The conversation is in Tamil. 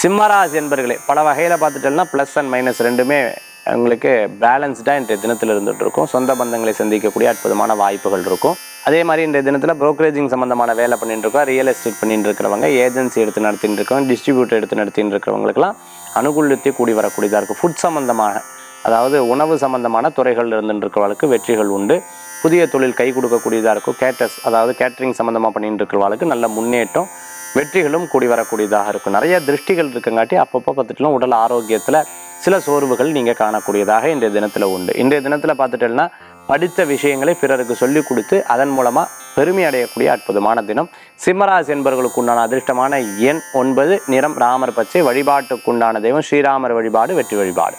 சிம்மராசி என்பர்களே பல வகையில் பார்த்துட்டோம்னா ப்ளஸ் அண்ட் மைனஸ் ரெண்டுமே உங்களுக்கு பேலன்ஸ்டாக இன்றைய தினத்தில் இருந்துகிட்டு இருக்கும். சொந்த பந்தங்களை சந்திக்கக்கூடிய அற்புதமான வாய்ப்புகள் இருக்கும். அதே மாதிரி இன்றைய தினத்தில் ப்ரோக்கரேஜிங் சம்மந்தமான வேலை பண்ணிட்டு இருக்கோம். ரியல் எஸ்டேட் பண்ணிட்டு இருக்கிறவங்க ஏஜென்சி எடுத்து நடத்திட்டு இருக்கவங்க டிஸ்ட்ரிபியூட்டர் எடுத்து நடத்திட்டு இருக்கிறவங்களுக்குலாம் அனுகூலத்தை கூடி வரக்கூடியதாக இருக்கும். ஃபுட் சம்மந்தமாக அதாவது உணவு சம்பந்தமான துறைகளில் இருந்துட்டு இருக்கிறவங்களுக்கு வெற்றிகள் உண்டு. புதிய தொழில் கை கொடுக்கக்கூடியதாக இருக்கும். கேட்டர்ஸ் அதாவது கேட்டரிங் சம்மந்தமாக பண்ணிட்டு இருக்கிறவங்களுக்கு நல்ல முன்னேற்றம் வெற்றிகளும் கூடி வரக்கூடியதாக இருக்கும். நிறைய திருஷ்டிகள் இருக்கங்காட்டி அப்பப்போ பார்த்துட்டுலாம் உடல் ஆரோக்கியத்தில் சில சோர்வுகள் நீங்கள் காணக்கூடியதாக இன்றைய தினத்தில் உண்டு. இன்றைய தினத்தில் பார்த்துட்டோம்னா படித்த விஷயங்களை பிறருக்கு சொல்லிக் கொடுத்து அதன் மூலமாக பெருமை அடையக்கூடிய அற்புதமான தினம். சிம்மராசி என்பவர்களுக்கு உண்டான அதிர்ஷ்டமான எண் ஒன்பது நிறம் ராமர் பச்சை வழிபாட்டுக்குண்டான தெய்வம் ஸ்ரீராமர் வழிபாடு வெற்றி வழிபாடு.